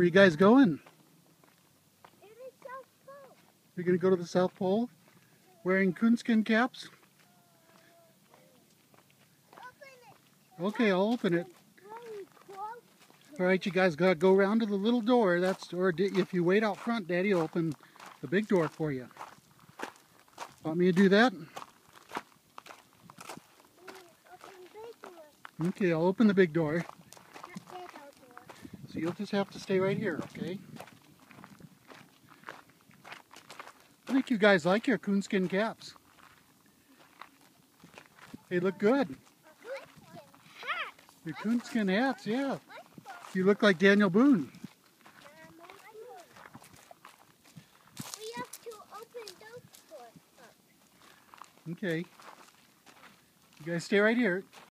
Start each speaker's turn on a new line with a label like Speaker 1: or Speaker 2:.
Speaker 1: Where you guys going?
Speaker 2: It is South Pole.
Speaker 1: You're going to go to the South Pole? Wearing coonskin caps? Okay, I'll open it. All right, you guys got to go around to the little door. That's or if you wait out front, Daddy will open the big door for you. Want me to do that?
Speaker 2: Mm, Open big door.
Speaker 1: Okay, I'll open the big door. So you'll just have to stay right here, okay? I think you guys like your coonskin caps. They look good. Your coonskin hats, yeah. You look like Daniel Boone. Okay. You guys stay right here.